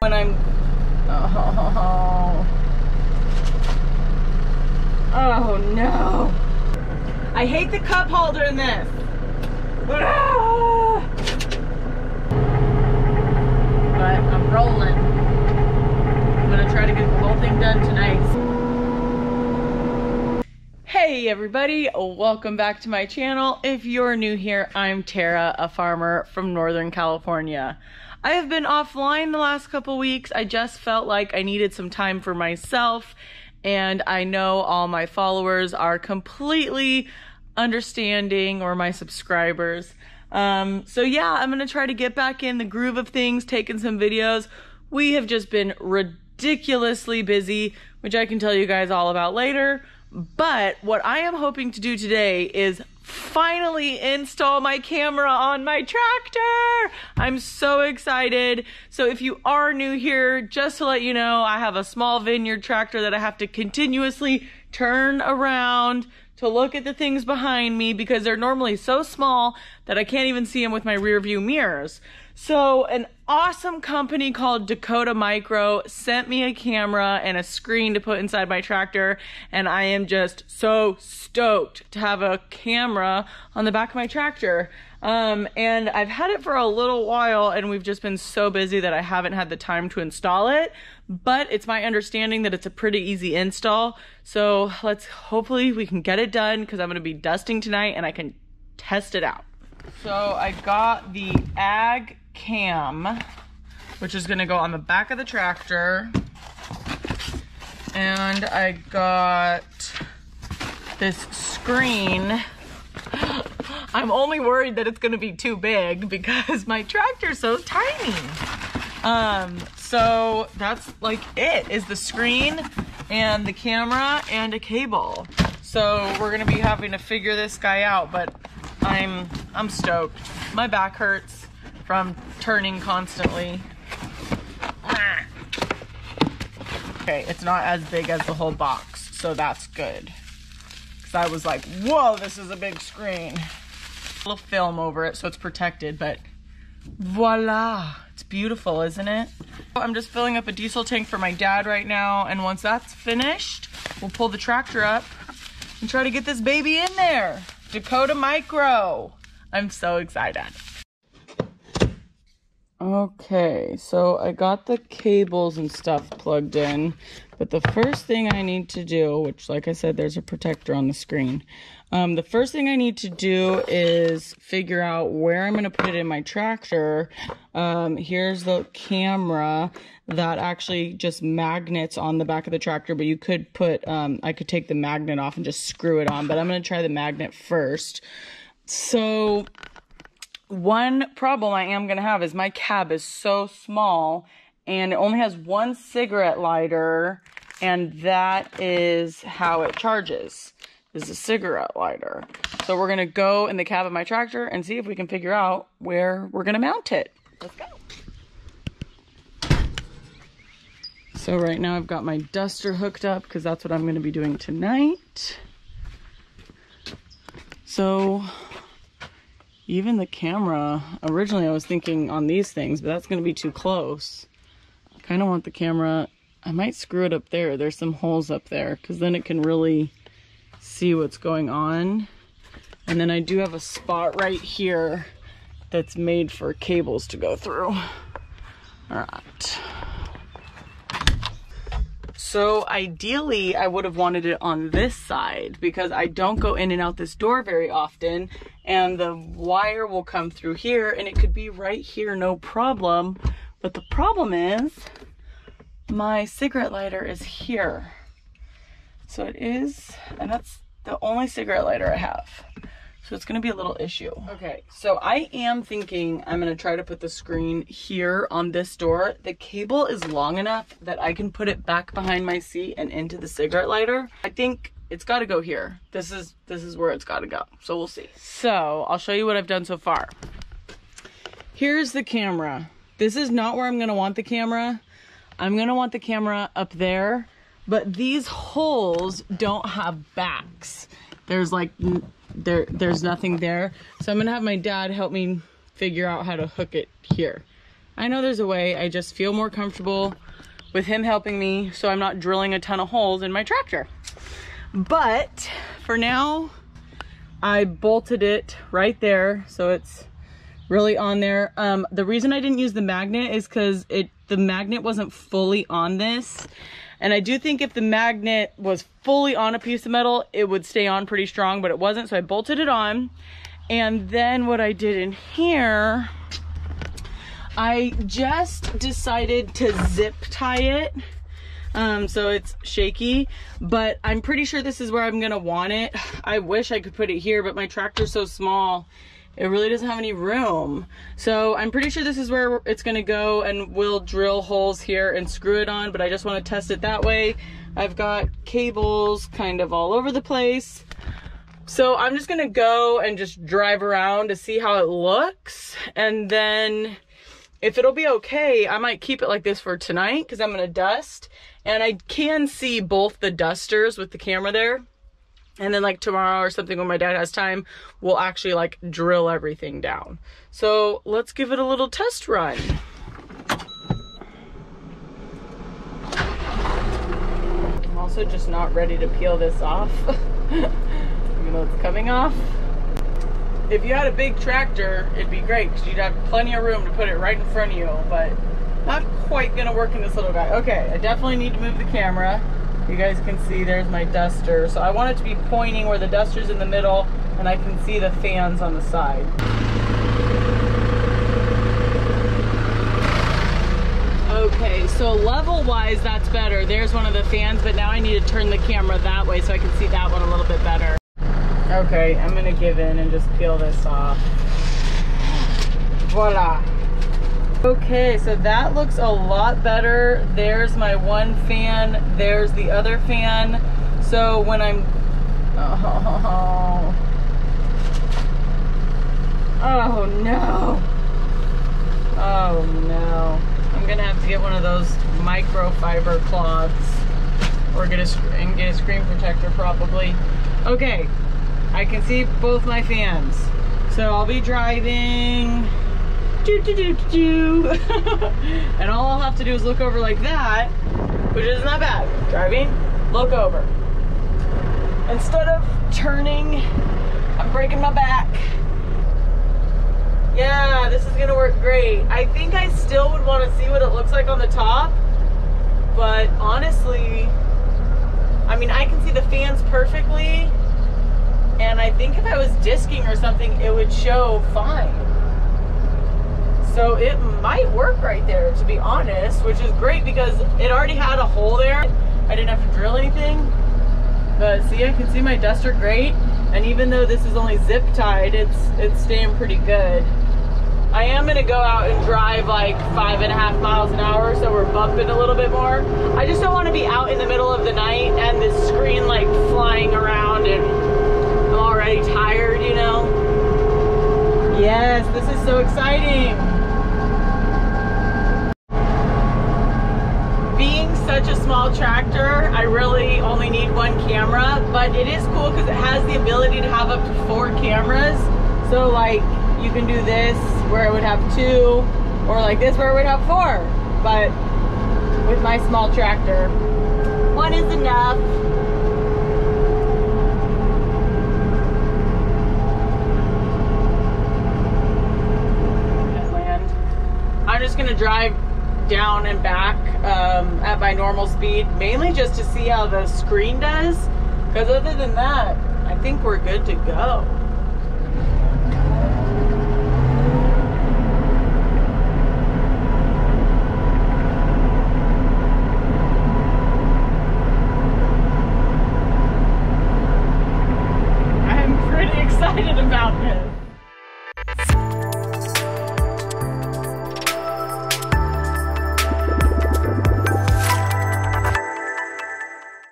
When I'm, oh, oh no. I hate the cup holder in this. Ah! But I'm rolling. I'm gonna try to get the whole thing done tonight. Hey everybody, welcome back to my channel. If you're new here, I'm Tara, a farmer from Northern California. I have been offline the last couple weeks. I just felt like I needed some time for myself and I know all my followers are completely understanding or my subscribers. Um, so yeah, I'm gonna try to get back in the groove of things, taking some videos. We have just been ridiculously busy, which I can tell you guys all about later. But what I am hoping to do today is finally install my camera on my tractor. I'm so excited. So if you are new here, just to let you know, I have a small vineyard tractor that I have to continuously turn around to look at the things behind me because they're normally so small that I can't even see them with my rear view mirrors. So an awesome company called Dakota Micro sent me a camera and a screen to put inside my tractor and I am just so stoked to have a camera on the back of my tractor. Um, and I've had it for a little while and we've just been so busy that I haven't had the time to install it, but it's my understanding that it's a pretty easy install. So let's hopefully we can get it done because I'm going to be dusting tonight and I can test it out. So I got the Ag Cam, which is gonna go on the back of the tractor. And I got this screen. I'm only worried that it's gonna be too big because my tractor's so tiny. Um, so that's like it, is the screen and the camera and a cable. So we're gonna be having to figure this guy out, but I'm I'm stoked. My back hurts from turning constantly. Okay, it's not as big as the whole box, so that's good. Cause I was like, whoa, this is a big screen. A little film over it so it's protected, but voila. It's beautiful, isn't it? I'm just filling up a diesel tank for my dad right now, and once that's finished, we'll pull the tractor up and try to get this baby in there. Dakota Micro. I'm so excited. Okay, so I got the cables and stuff plugged in, but the first thing I need to do, which like I said, there's a protector on the screen. Um, the first thing I need to do is figure out where I'm going to put it in my tractor. Um, here's the camera that actually just magnets on the back of the tractor, but you could put, um, I could take the magnet off and just screw it on, but I'm going to try the magnet first. So one problem I am going to have is my cab is so small and it only has one cigarette lighter and that is how it charges is a cigarette lighter. So we're going to go in the cab of my tractor and see if we can figure out where we're going to mount it. Let's go. So right now I've got my duster hooked up because that's what I'm going to be doing tonight. So even the camera, originally I was thinking on these things, but that's going to be too close. I kind of want the camera, I might screw it up there. There's some holes up there because then it can really see what's going on. And then I do have a spot right here that's made for cables to go through. All right. So ideally, I would have wanted it on this side because I don't go in and out this door very often and the wire will come through here and it could be right here, no problem. But the problem is my cigarette lighter is here. So it is, and that's the only cigarette lighter I have. So it's gonna be a little issue. Okay, so I am thinking I'm gonna try to put the screen here on this door. The cable is long enough that I can put it back behind my seat and into the cigarette lighter. I think it's gotta go here. This is, this is where it's gotta go. So we'll see. So I'll show you what I've done so far. Here's the camera. This is not where I'm gonna want the camera. I'm gonna want the camera up there, but these holes don't have backs. there's like there there's nothing there. So I'm gonna have my dad help me figure out how to hook it here. I know there's a way, I just feel more comfortable with him helping me so I'm not drilling a ton of holes in my tractor. But for now, I bolted it right there so it's really on there. Um, the reason I didn't use the magnet is because it the magnet wasn't fully on this. And I do think if the magnet was fully on a piece of metal, it would stay on pretty strong, but it wasn't. So I bolted it on. And then what I did in here, I just decided to zip tie it. Um, so it's shaky, but I'm pretty sure this is where I'm gonna want it. I wish I could put it here, but my tractor's so small it really doesn't have any room. So I'm pretty sure this is where it's gonna go and we'll drill holes here and screw it on, but I just wanna test it that way. I've got cables kind of all over the place. So I'm just gonna go and just drive around to see how it looks. And then if it'll be okay, I might keep it like this for tonight because I'm gonna dust. And I can see both the dusters with the camera there and then like tomorrow or something when my dad has time we'll actually like drill everything down. So let's give it a little test run. I'm also just not ready to peel this off. Even though it's coming off. If you had a big tractor it'd be great because you'd have plenty of room to put it right in front of you but not quite gonna work in this little guy. Okay I definitely need to move the camera you guys can see there's my duster. So I want it to be pointing where the duster's in the middle and I can see the fans on the side. Okay, so level wise, that's better. There's one of the fans, but now I need to turn the camera that way so I can see that one a little bit better. Okay, I'm gonna give in and just peel this off. Voila. Okay, so that looks a lot better. There's my one fan, there's the other fan. So when I'm, oh, oh no, oh no. I'm gonna have to get one of those microfiber cloths or get a, and get a screen protector probably. Okay, I can see both my fans. So I'll be driving and all I'll have to do is look over like that, which is not that bad. Driving, look over. Instead of turning, I'm breaking my back. Yeah, this is gonna work great. I think I still would wanna see what it looks like on the top, but honestly, I mean, I can see the fans perfectly, and I think if I was disking or something, it would show fine. So it might work right there, to be honest, which is great because it already had a hole there. I didn't have to drill anything. But see, I can see my duster great. And even though this is only zip tied, it's, it's staying pretty good. I am gonna go out and drive like five and a half miles an hour, so we're bumping a little bit more. I just don't wanna be out in the middle of the night and this screen like flying around and I'm already tired, you know? Yes, this is so exciting. such a small tractor, I really only need one camera, but it is cool because it has the ability to have up to four cameras. So like you can do this where it would have two, or like this where it would have four. But with my small tractor, one is enough. I'm just gonna drive down and back um, at my normal speed, mainly just to see how the screen does. Because other than that, I think we're good to go.